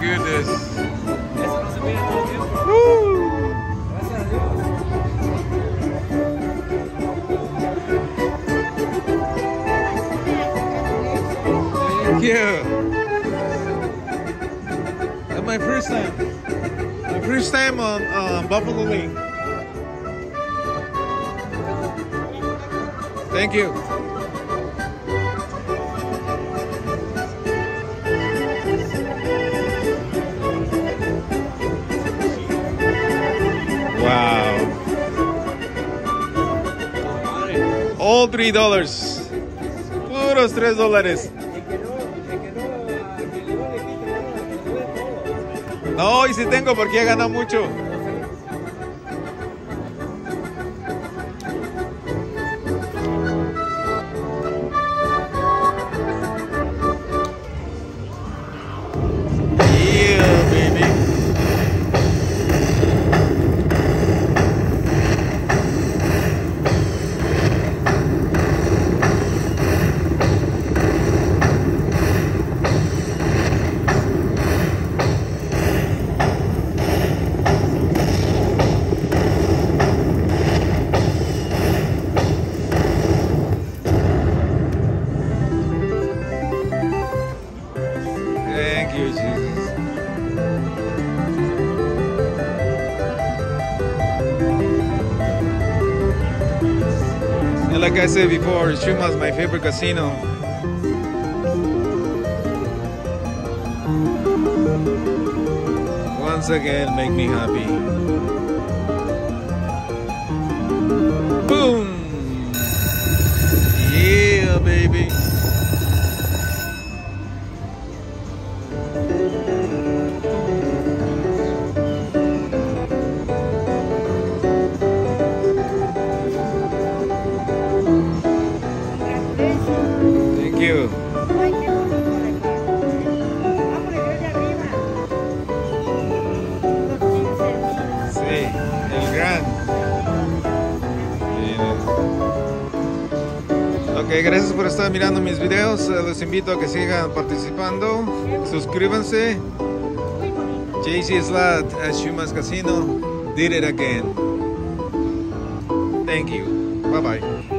goodness. Thank you. That's my first time. My first time on uh, Buffalo Link. Thank you. All three dollars. Puros tres dólares. No, y si tengo porque he ganado mucho. And like I said before, Chumash my favorite casino. Once again, make me happy. Ok, gracias por estar mirando mis videos. Eh, Los invito a que sigan participando. Suscríbanse. JC Slot at Shuma's Casino did it again. Thank you. Bye bye.